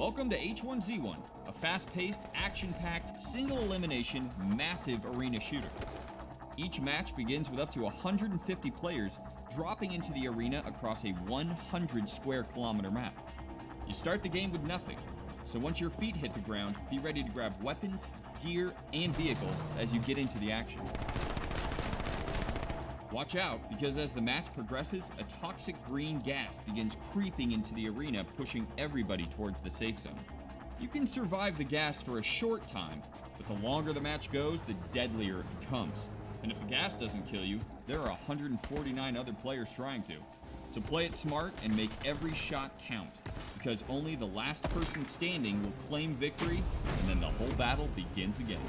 Welcome to H1Z1, a fast paced, action packed, single elimination, massive arena shooter. Each match begins with up to 150 players dropping into the arena across a 100 square kilometer map. You start the game with nothing, so once your feet hit the ground, be ready to grab weapons, gear, and vehicles as you get into the action. Watch out, because as the match progresses, a toxic green gas begins creeping into the arena, pushing everybody towards the safe zone. You can survive the gas for a short time, but the longer the match goes, the deadlier it becomes. And if the gas doesn't kill you, there are 149 other players trying to. So play it smart and make every shot count, because only the last person standing will claim victory, and then the whole battle begins again.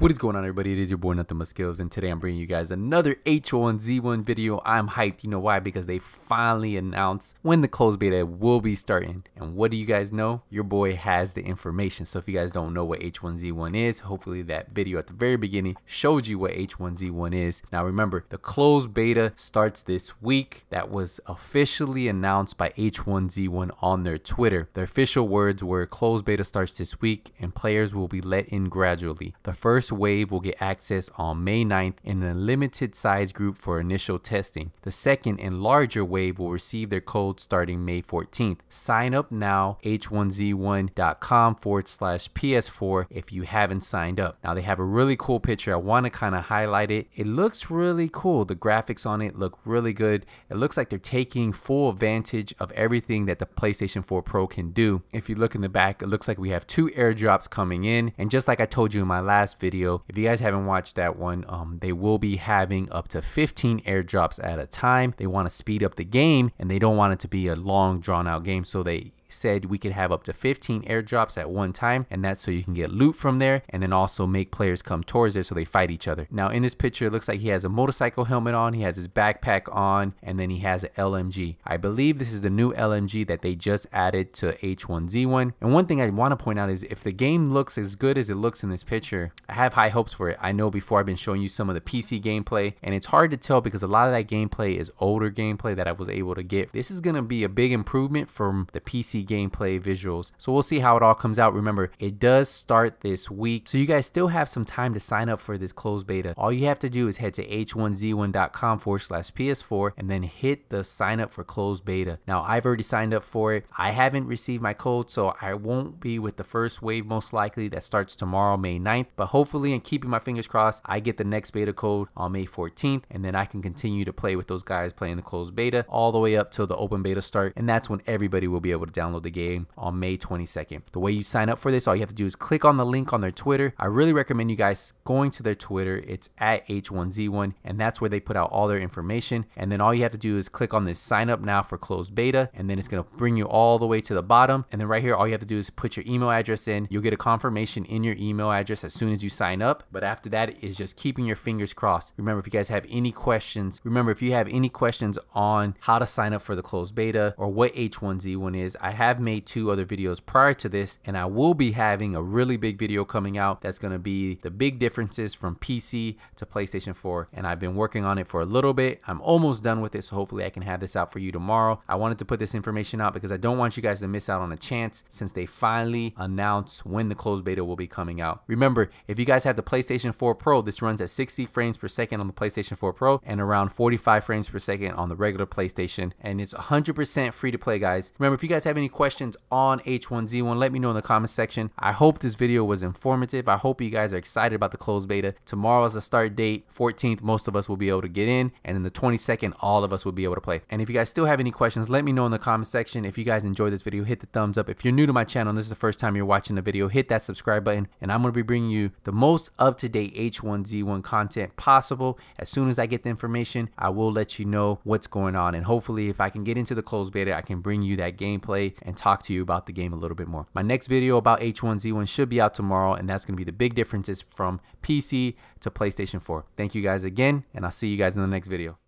What is going on everybody? It is your boy Nothing But Skillz and today I'm bringing you guys another H1Z1 video. I'm hyped. You know why? Because they finally announced when the closed beta will be starting. And what do you guys know? Your boy has the information. So if you guys don't know what H1Z1 is, hopefully that video at the very beginning showed you what H1Z1 is. Now remember, the closed beta starts this week. That was officially announced by H1Z1 on their Twitter. The official words were closed beta starts this week and players will be let in gradually. The first first wave will get access on May 9th in a limited size group for initial testing. The second and larger wave will receive their code starting May 14th. Sign up now, h1z1.com forward slash PS4 if you haven't signed up. Now they have a really cool picture. I want to kind of highlight it. It looks really cool. The graphics on it look really good. It looks like they're taking full advantage of everything that the PlayStation 4 Pro can do. If you look in the back, it looks like we have two airdrops coming in. And just like I told you in my last video, video. If you guys haven't watched that one, um, they will be having up to 15 airdrops at a time. They want to speed up the game and they don't want it to be a long drawn out game. So they said we could have up to 15 airdrops at one time and that's so you can get loot from there and then also make players come towards it so they fight each other. Now in this picture it looks like he has a motorcycle helmet on, he has his backpack on and then he has an LMG. I believe this is the new LMG that they just added to H1Z1 and one thing I want to point out is if the game looks as good as it looks in this picture I have high hopes for it. I know before I've been showing you some of the PC gameplay and it's hard to tell because a lot of that gameplay is older gameplay that I was able to get. This is going to be a big improvement from the PC gameplay visuals. So we'll see how it all comes out. Remember, it does start this week. So you guys still have some time to sign up for this closed beta. All you have to do is head to h1z1.com forward slash PS4 and then hit the sign up for closed beta. Now, I've already signed up for it. I haven't received my code, so I won't be with the first wave most likely that starts tomorrow, May 9th. But hopefully, and keeping my fingers crossed, I get the next beta code on May 14th and then I can continue to play with those guys playing the closed beta all the way up till the open beta start. And that's when everybody will be able to download download the game on May 22nd. The way you sign up for this, all you have to do is click on the link on their Twitter. I really recommend you guys going to their Twitter. It's at H1Z1, and that's where they put out all their information. And then all you have to do is click on this sign up now for closed beta, and then it's going to bring you all the way to the bottom. And then right here, all you have to do is put your email address in. You'll get a confirmation in your email address as soon as you sign up. But after that is just keeping your fingers crossed. Remember, if you guys have any questions, remember if you have any questions on how to sign up for the closed beta or what H1Z1 is, I have made two other videos prior to this and I will be having a really big video coming out that's going to be the big differences from PC to PlayStation 4 and I've been working on it for a little bit. I'm almost done with it so hopefully I can have this out for you tomorrow. I wanted to put this information out because I don't want you guys to miss out on a chance since they finally announced when the closed beta will be coming out. Remember, if you guys have the PlayStation 4 Pro, this runs at 60 frames per second on the PlayStation 4 Pro and around 45 frames per second on the regular PlayStation and it's 100% free to play guys. Remember, if you guys have any questions on H1Z1, let me know in the comment section. I hope this video was informative. I hope you guys are excited about the closed beta. Tomorrow is the start date. 14th, most of us will be able to get in. And then the 22nd, all of us will be able to play. And if you guys still have any questions, let me know in the comment section. If you guys enjoyed this video, hit the thumbs up. If you're new to my channel and this is the first time you're watching the video, hit that subscribe button. And I'm going to be bringing you the most up-to-date H1Z1 content possible. As soon as I get the information, I will let you know what's going on. And hopefully, if I can get into the closed beta, I can bring you that gameplay and talk to you about the game a little bit more. My next video about H1Z1 should be out tomorrow, and that's going to be the big differences from PC to PlayStation 4. Thank you guys again, and I'll see you guys in the next video.